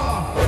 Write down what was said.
Ah!